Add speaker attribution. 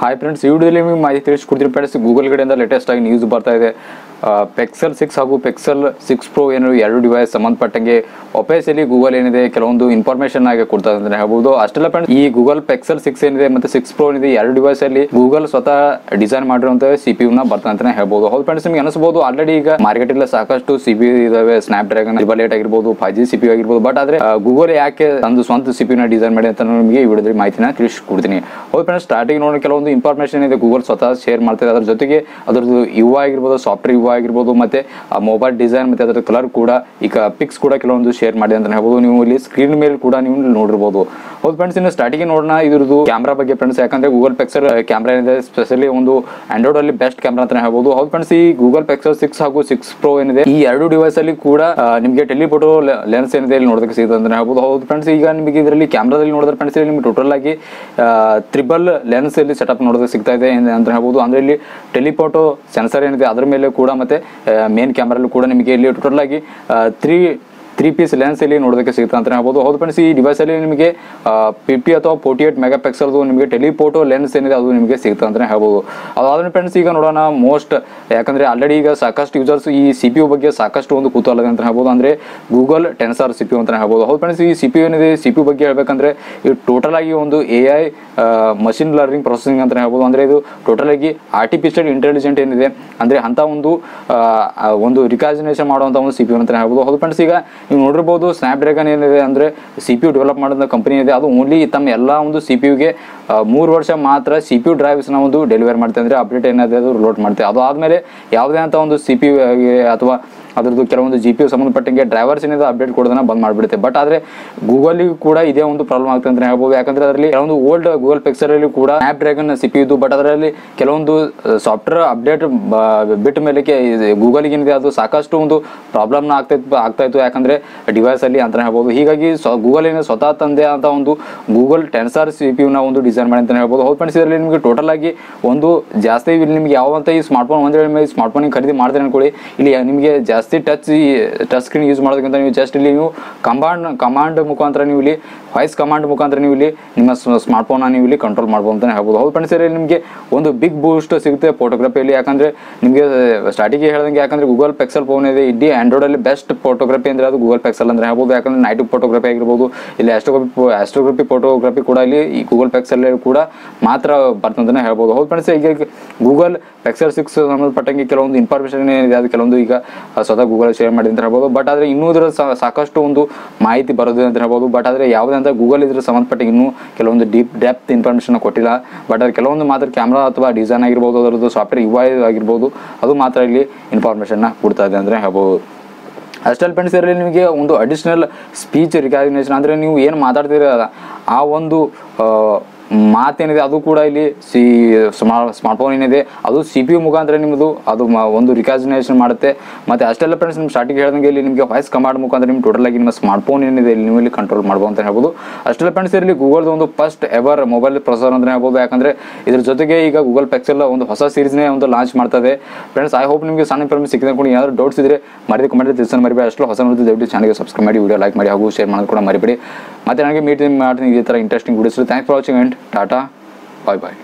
Speaker 1: Hi friends ಈ ವಿಡಿಯೋದಲ್ಲಿ ನಿಮಗೆ ಮಾಹಿತಿ ತಿಳಿಸ್ಕೊಡ್ತೀನಿ ಫ್ರೆಂಡ್ಸ್ ಗೂಗಲ್ ಕಡೆಯಿಂದ ಲೇಟೆಸ್ಟ್ ಆಗಿ ನ್ಯೂಸ್ ಬರ್ತಾ ಇದೆ. ಪೆಕ್ಸಲ್ ಸಿಕ್ಸ್ ಹಾಗೂ ಪೆಕ್ಸಲ್ ಸಿಕ್ಸ್ ಪ್ರೋ ಏನು ಎರಡು ಡಿವೈಸ್ ಸಂಬಂಧಪಟ್ಟಂಗೆ ಒಪೇಸಲ್ಲಿ ಗೂಗಲ್ ಏನಿದೆ, ಕೆಲವೊಂದು ಇನ್ಫಾರ್ಮೇಷನ್ ಆಗಿ ಕೊಡ್ತಾ ಅಂತ ಹೇಳ್ಬೋದು. ಅಷ್ಟೆಲ್ಲ ಫ್ರೆಂಡ್ಸ್ ಈ ಗೂಗಲ್ ಪೆಕ್ಸಲ್ ಸಿಕ್ಸ್ ಏನಿದೆ ಮತ್ತೆ ಸಿಕ್ಸ್ ಪ್ರೋ ಏನಿದೆ ಎರಡು ಡಿವೈಸ್ ಅಲ್ಲಿ ಗೂಗಲ್ ಸ್ವತಃ ಡಿಸೈನ್ ಮಾಡಿರುವಂತಹ ಸಿ ಪಿ ನ ಬರ್ತಾ ಅಂತಾನೆ ಹೇಳ್ಬೋದು. ಹೌದು ಫ್ರೆಂಡ್ಸ್ ನಿಮ್ಗೆ ಅನಿಸಬಹುದು ಆಲ್ರೆಡಿ ಈಗ ಮಾರ್ಕೆಟ್ ಇಲ್ಲ ಸಾಕಷ್ಟು ಸಿ ಪಿ ಇದಾವೆ. ಸ್ನಾಪ್ ಡ್ರ್ಯಾಗನ್ ಲೇಟ್ ಏಟ್ ಆಗಿರ್ಬೋದು ಫೈವ್ ಜಿ ಸಿ ಪಿ ಆಗಿರ್ಬೋದು. ಬಟ್ ಆದ್ರೆ ಗೂಗಲ್ ಯಾಕೆ ತಂದು ಸ್ವಂತ ಸಿ ನ ಡಿಸೈನ್ ಮಾಡಿ ಅಂತ ನಿಮಗೆ ಈ ವಿಡಿಯೋದಲ್ಲಿ ಮಾಹಿತಿನ ತಿಳಿಸ್ಕೊಡ್ತೀನಿ. ಹೌದು ಫ್ರೆಂಡ್ಸ್ ಸ್ಟಾರ್ಟಿಂಗ್ ನೋಡಿ ಕೆಲವೊಂದು ಇನ್ಫಾರ್ಮೇಶನ್ ಇದೆ ಗೂಗಲ್ ಸ್ವತಃ ಶೇರ್ ಮಾಡ್ತಾರೆ. ಅದ್ರ ಜೊತೆಗೆ ಅದರದ್ದು ಯು ಆಗಿರ್ಬೋದು ಸಾಫ್ಟ್ವೇರ್ ಯು ಆಗಿರ್ಬೋದು, ಮತ್ತೆ ಆ ಮೊಬೈಲ್ ಡಿಸೈನ್ ಮತ್ತೆ ಅದರ ಕಲರ್ ಕೂಡ ಈಗ ಪಿಕ್ಸ್ ಕೂಡ ಕೆಲವೊಂದು ಶೇರ್ ಮಾಡಿ ಅಂತ ಹೇಳ್ಬೋದು. ನೀವು ಇಲ್ಲಿ ಸ್ಕ್ರೀನ್ ಮೇಲೆ ಕೂಡ ನೀವು ನೋಡಿರ್ಬೋದು. ಹೌದು ಫ್ರೆಂಡ್ಸ್ ಇನ್ನು ಸ್ಟಾರ್ಟಿಂಗ್ ನೋಡೋಣ. ಇದ್ರದ್ದು ಕ್ಯಾಮ್ರಾ ಬಗ್ಗೆ ಫ್ರೆಂಡ್ಸ್ ಯಾಕಂದ್ರೆ ಗೂಗಲ್ ಪಿಕ್ಸರ್ ಕ್ಯಾಮ್ರಾ ಏನಿದೆ ಸ್ಪೆಷಲಿ ಒಂದು ಆಂಡ್ರಾಯ್ಡ್ ಅಲ್ಲಿ ಬೆಸ್ಟ್ ಕ್ಯಾಮ್ರಾ ಅಂತ ಹೇಳ್ಬೋದು. ಹೌದು ಫ್ರೆಂಡ್ಸ್ ಈ ಗೂಗಲ್ ಪಿಕ್ಸರ್ ಸಿಕ್ಸ್ ಹಾಗೂ ಸಿಕ್ಸ್ ಪ್ರೋ ಏನಿದೆ, ಈ ಎರಡು ಡಿವೈಸ್ ಅಲ್ಲಿ ಕೂಡ ನಿಮಗೆ ಟೆಲಿಫೋಟೋ ಲೆನ್ಸ್ ಏನಿದೆ ಇಲ್ಲಿ ನೋಡೋದಕ್ಕೆ ಸಿಗುತ್ತೆ ಅಂತ ಹೇಳ್ಬೋದು. ಹೌದು ಫ್ರೆಂಡ್ಸ್ ಈಗ ನಿಮಗೆ ಇದರಲ್ಲಿ ಕ್ಯಾಮ್ರಾದಲ್ಲಿ ನೋಡಿದ್ರೆ ಫ್ರೆಂಡ್ಸ್ ನಿಮಗೆ ಟೋಟಲ್ ಆಗಿ ತ್ರಿಬಲ್ ಲೆನ್ಸ್ ಇಲ್ಲಿ ಸೆಟಪ್ ನೋಡೋದಕ್ಕೆ ಸಿಗ್ತಾ ಇದೆ ಅಂತ ಹೇಳ್ಬೋದು. ಅಂದ್ರೆ ಇಲ್ಲಿ ಟೆಲಿಫೋಟೋ ಸೆನ್ಸರ್ ಏನಿದೆ, ಅದ್ರ ಮೇಲೆ ಕೂಡ ಮತ್ತೆ ಮೇನ್ ಕ್ಯಾಮ್ರಲ್ಲೂ ಕೂಡ ನಿಮಗೆ ಇಲ್ಲಿ ಟೋಟಲ್ ಆಗಿ ತ್ರೀ ತ್ರೀ ಪೀಸ್ ಲೆನ್ಸ್ ಇಲ್ಲಿ ನೋಡೋದಕ್ಕೆ ಸಿಗುತ್ತೆ ಅಂತ ಹೇಳ್ಬೋದು. ಹೌದು ಫ್ರೆಂಡ್ಸ್ ಈ ಡಿವೈಸ್ ಅಲ್ಲಿ ನಿಮಗೆ ಫಿಫ್ಟಿ ಅಥವಾ ಫೋರ್ಟಿ ಏಟ್ ಮೆಗಾ ಪಿಕ್ಸಲ್ದು ನಿಮಗೆ ಟೆಲಿಫೋಟೋ ಲೆನ್ಸ್ ಏನಿದೆ ಅದು ನಿಮಗೆ ಸಿಗುತ್ತೆ ಅಂತಲೇ ಹೇಳ್ಬೋದು. ಅದಾದ್ರೆ ಫ್ರೆಂಡ್ಸ್ ಈಗ ನೋಡೋಣ ಮೋಸ್ಟ್ ಯಾಕಂದ್ರೆ ಆಲ್ರೆಡಿ ಈಗ ಸಾಕಷ್ಟು ಯೂಸರ್ಸ್ ಈ ಸಿ ಪಿ ಯು ಬಗ್ಗೆ ಸಾಕಷ್ಟು ಒಂದು ಕುತೂಹಲ ಇದೆ ಅಂತ ಹೇಳ್ಬೋದು. ಅಂದ್ರೆ Google Tensor C P U ಅಂತ ಹೇಳ್ಬೋದು. ಹೌದು ಫ್ರೆಂಡ್ಸ್ ಈ ಸಿ ಪಿ ಯು ಏನಿದೆ ಸಿ ಪಿ ಯು ಬಗ್ಗೆ ಹೇಳ್ಬೇಕಂದ್ರೆ ಇದು ಟೋಟಲ್ ಆಗಿ ಒಂದು A I machine learning processing ಅಂತ ಹೇಳ್ಬೋದು. ಅಂದ್ರೆ ಇದು ಟೋಟಲ್ ಆಗಿ ಆರ್ಟಿಫಿಷಿಯಲ್ ಇಂಟೆಲಿಜೆಂಟ್ ಏನಿದೆ, ಅಂದ್ರೆ ಅಂತ ಒಂದು ಒಂದು ರಿಕಾಜಿನೇಷನ್ ಮಾಡುವಂತ ಒಂದು ಸಿ ಪಿ ಯು ಅಂತ ಹೇಳ್ಬೋದು. ಹೌದು ಫ್ರೆಂಡ್ಸ್ ಈಗ ನೀವು ನೋಡಿರ್ಬೋದು ಸ್ನ್ಯಾಪ್ ಡ್ರ್ಯಾಗನ್ ಏನಿದೆ ಅಂದರೆ ಸಿ ಪಿ ಯು ಡೆವಲಪ್ ಮಾಡಿದ ಕಂಪನಿ ಇದೆ. ಅದು ಓನ್ಲಿ ತಮ್ಮ ಎಲ್ಲ ಒಂದು ಸಿ ಪಿ ಯುಗೆ ಮೂರು ವರ್ಷ ಮಾತ್ರ ಸಿ ಪಿ ಯು ಡ್ರೈವ್ಸ್ನ ಒಂದು ಡೆಲಿವರಿ ಮಾಡ್ತೆ ಅಂದರೆ ಅಪ್ಡೇಟ್ ಏನಿದೆ ಅದು ಲೋಡ್ ಮಾಡ್ತೆ ಅದು ಆದಮೇಲೆ ಯಾವುದೇ ಅಂತ ಒಂದು ಸಿ ಪಿ ಯು ಅಥವಾ ಅದರದ್ದು ಕೆಲವೊಂದು ಜಿ ಪಿ ಯು ಸಂಬಂಧಪಟ್ಟಂಗೆ ಡ್ರೈವರ್ಸ್ ಏನಿದೆ ಅಪ್ಡೇಟ್ ಕೊಡೋದನ್ನ ಬಂದ್ ಮಾಡಿಬಿಡುತ್ತೆ. ಬಟ್ ಆದರೆ ಗೂಗಲಿಗೂ ಕೂಡ ಇದೇ ಒಂದು ಪ್ರಾಬ್ಲಮ್ ಆಗ್ತದೆ ಅಂತ ಹೇಳ್ಬೋದು. ಯಾಕಂದರೆ ಅದರಲ್ಲಿ ಕೆಲವೊಂದು ಓಲ್ಡ್ ಗೂಗಲ್ ಪಿಕ್ಸರಲ್ಲಿ ಕೂಡ ಸ್ನ್ಯಾಪ್ ಡ್ರ್ಯಾಗನ್ ಸಿ ಪಿ ಇದ್ದು ಬಟ್ ಅದರಲ್ಲಿ ಕೆಲವೊಂದು ಸಾಫ್ಟ್ವೇರ್ ಅಪ್ಡೇಟ್ ಬಿಟ್ಟ ಮೇಲೆ ಗೂಗಲ್ಗೆ ಏನಿದೆ ಅದು ಸಾಕಷ್ಟು ಒಂದು ಪ್ರಾಬ್ಲಮ್ನ ಆಗ್ತಾ ಆಗ್ತಾ ಯಾಕಂದ್ರೆ ಡಿವೈಸ್ ಅಲ್ಲಿ ಅಂತ ಹೇಳ್ಬೋದು. ಹೀಗಾಗಿ ಗೂಗಲ್ ಏನೇ ಸ್ವತಃ ತಂದೆ ಅಂತ ಒಂದು ಗೂಗಲ್ ಟೆನ್ಸರ್ ಸಿ ಪಿ ನ ಒಂದು ಡಿಸೈನ್ ಮಾಡಿ ಅಂತಾನೆ ಹೇಳ್ಬೋದು. ಹೌದು ಫ್ರೆಂಡ್ಸ್, ಇದರಲ್ಲಿ ನಿಮಗೆ ಟೋಟಲ್ ಆಗಿ ಒಂದು ಜಾಸ್ತಿ ಇಲ್ಲಿ ನಿಮ್ಗೆ ಯಾವಂತ ಈ ಸ್ಮಾರ್ಟ್ ಫೋನ್ ಒಂದೇ ಮೇಲೆ ಫೋನ್ ಖರೀದಿ ಮಾಡ್ತಾರೆ ಅನ್ಕೊಳ್ಳಿ. ಇಲ್ಲಿ ನಿಮಗೆ ಜಾಸ್ತಿ ಟಚ್ ಈ ಟಚ್ ಸ್ಕ್ರೀನ್ ಯೂಸ್ ಮಾಡೋದಕ್ಕಿಂತ ನೀವು ಜಸ್ಟ್ ಇಲ್ಲಿ ನೀವು ಕಮಾಂಡ್ ಕಮಾಂಡ್ ಮುಖಾಂತರ ನೀವು ಇಲ್ಲಿ ವಾಯ್ಸ್ ಕಮಾಂಡ್ ಮುಖಾಂತರ ನೀವು ಇಲ್ಲಿ ನಿಮ್ಮ ಸ್ಮಾರ್ಟ್ ಫೋನ್ ನೀವು ಇಲ್ಲಿ ಕಂಟ್ರೋಲ್ ಮಾಡ್ಬೋದು ಅಂತ ಹೇಳ್ಬೋದು. ಹೌದು ಫ್ರೆಂಡ್ಸ್, ಇದರಲ್ಲಿ ನಿಮಗೆ ಒಂದು ಬಿಗ್ ಬೂಸ್ಟ್ ಸಿಗುತ್ತೆ ಫೋಟೋಗ್ರಫಿಯಲ್ಲಿ ಯಾಕಂದ್ರೆ ನಿಮಗೆ ಸ್ಟಾರ್ಟಿಗೆ ಹೇಳಿದಂಗೆ ಯಾಕಂದ್ರೆ ಗೂಗಲ್ ಪೆಕ್ಸಲ್ ಫೋನ್ ಇದೆ. ಇಡೀ ಆಂಡ್ರಾಯ್ಡ್ ಅಲ್ಲಿ ಬೆಸ್ಟ್ ಫೋಟೋಗ್ರಫಿ ಅಂದ್ರೆ ಅದು ಗೂಗಲ್ ಪ್ಯಾಕ್ಸಲ್ ಅಂದ್ರೆ ಹೇಳ್ಬೋದು, ಯಾಕಂದ್ರೆ ನೈಟ್ ಫೋಟೋಗ್ರಫಿ ಆಗಿರ್ಬೋದು, ಇಲ್ಲಿ ಆಸ್ಟ್ರೋಗ್ರಫಿ ಆಸ್ಟ್ರೋಗ್ರಫಿ ಫೋಟೋಗ್ರಫಿ ಕೂಡ ಇಲ್ಲಿ ಈ ಗೂಗಲ್ ಪ್ಯಾಕ್ಸಲ್ ಕೂಡ ಮಾತ್ರ ಬರ್ತಂತಾನೆ ಹೇಳ್ಬೋದು. ಹೌದು ಫ್ರೆಂಡ್ಸ್ ಈಗ ಗೂಗಲ್ ಪ್ಯಾಕ್ಸಲ್ ಸಿಕ್ಸ್ ಸಂಬಂಧಪಟ್ಟಂಗೆ ಕೆಲವೊಂದು ಇನ್ಫಾರ್ಮೇಷನ್ ಏನಿದೆ, ಅದು ಕೆಲವೊಂದು ಈಗ ಸ್ವತಃ ಗೂಗಲ್ ಶೇರ್ ಮಾಡಿದೆ ಅಂತ ಹೇಳ್ಬೋದು. ಬಟ್ ಆದರೆ ಇನ್ನೂ ಇದರ ಸಾಕಷ್ಟು ಒಂದು ಮಾಹಿತಿ ಬರೋದು ಅಂತ ಹೇಳ್ಬೋದು. ಬಟ್ ಆದರೆ ಯಾವುದೇ ಅಂತ ಗೂಗಲ್ ಇದ್ರ ಸಂಬಂಧಪಟ್ಟ ಇನ್ನೂ ಕೆಲವೊಂದು ಡೀಪ್ ಡೆಪ್ತ್ ಇನ್ಫಾರ್ಮೇಷನ್ ಕೊಟ್ಟಿಲ್ಲ. ಬಟ್ ಅದ್ರ ಕೆಲವೊಂದು ಮಾತ್ರ ಕ್ಯಾಮ್ರಾ ಅಥವಾ ಡಿಸೈನ್ ಆಗಿರ್ಬೋದು, ಅದರದ್ದು ಸಾಫ್ಟ್ವೇರ್ ಯುವ ಆಗಿರ್ಬೋದು, ಅದು ಮಾತ್ರ ಇಲ್ಲಿ ಇನ್ಫಾರ್ಮೇಷನ್ನ ಕೊಡ್ತಾ ಇದೆ ಅಂದ್ರೆ ಹೇಳ್ಬೋದು. ಅಷ್ಟಲ್ಲಿ ಫ್ರೆಂಡ್ಸ್ ಇರಲಿ ನಿಮಗೆ ಒಂದು ಅಡಿಷ್ನಲ್ ಸ್ಪೀಚ್ ರಿಕಾಗ್ನೇಷನ್ ಅಂದರೆ ನೀವು ಏನು ಮಾತಾಡ್ತೀರ ಆ ಒಂದು ಮಾತೇನಿದೆ, ಅದು ಕೂಡ ಇಲ್ಲಿ ಸಿ ಸ್ಮಾರ್ಟ್ ಸ್ಮಾರ್ಟ್ಫೋನ್ ಏನಿದೆ, ಅದು ಸಿ ಪಿ ಯು ಮುಖಾಂತರ ನಿಮ್ಮದು ಅದು ಒಂದು ರಿಕಾಗ್ನೇಷನ್ ಮಾಡುತ್ತೆ. ಮತ್ತು ಅಷ್ಟೆಲ್ಲ ಫ್ರೆಂಡ್ಸ್ ನಿಮ್ಮ ಸ್ಟಾರ್ಟಿಂಗ್ ಹೇಳಿದಂಗೆ ಇಲ್ಲಿ ನಿಮಗೆ ವಾಯ್ಸ್ ಕಮಾಂಡ್ ಮುಖಾಂತರ ನಿಮ್ಮ ಟೋಟಲ್ ಆಗಿ ನಿಮ್ಮ ಸ್ಮಾರ್ಟ್ಫೋನ್ ಏನಿದೆ, ಇಲ್ಲಿ ನೀವು ಇಲ್ಲಿ ಕಂಟ್ರೋಲ್ ಮಾಡ್ಬೋದು ಅಂತ ಹೇಳ್ಬೋದು. ಅಷ್ಟೆಲ್ಲ ಫ್ರೆಂಡ್ಸ್ ಇರಲಿ ಗೂಗಲ್ದು ಒಂದು ಫಸ್ಟ್ ಎವರ್ ಮೊಬೈಲ್ ಪ್ರೊಸೆಸರ್ ಅಂತ ಹೇಳ್ಬೋದು. ಯಾಕಂದರೆ ಇದ್ರ ಜೊತೆಗೆ ಈಗ ಗೂಗಲ್ ಪೆಕ್ಸೆಲ್ ಒಂದು ಹೊಸ ಸೀರೀಸ್ನೇ ಒಂದು ಲಾಂಚ್ ಮಾಡ್ತದೆ. ಫ್ರೆಂಡ್ಸ್ ಐ ಹೋಪ್ ನಿಮಗೆ ಸಣ್ಣ ಇನ್ಫಾರ್ಮೇಷನ್ ಸಿಕ್ಕಿದೆ ಕೂಡ ಏನಾದರೂ ಡೌಟ್ಸ್ ಇದ್ರೆ ಮರಿದ ಕಮೆಂಟ್ ತಿಳಿಸೋಣ, ಮರಿಬೇಡಿ. ಅಷ್ಟು ಹೊಸ ನೋಡಿದ್ರೆ ದಯವಿಟ್ಟು ಚಾನಲ್ಗೆ ಸಬ್ಸ್ಕ್ರೈಬ್ ಮಾಡಿ ವಿಡಿಯೋ ಲೈಕ್ ಮಾಡಿ, ಹಾಗೂ ಶೇರ್ ಮಾಡೋದು ಕೂಡ ಮರಿಬೇಡಿ. ಮತ್ತೆ ನನಗೆ ಮೀಟಿಂಗ್ ಮಾಡ್ತೀನಿ ಇದೇ ಥರ interesting videos thanks for watching and tata bye bye